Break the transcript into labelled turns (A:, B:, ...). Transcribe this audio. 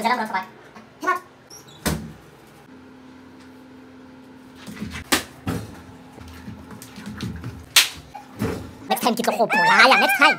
A: คุณจะเริ่มรถสบายใช่ปะ next time กินกับโคบโผล่ร้ายอ่ะ next time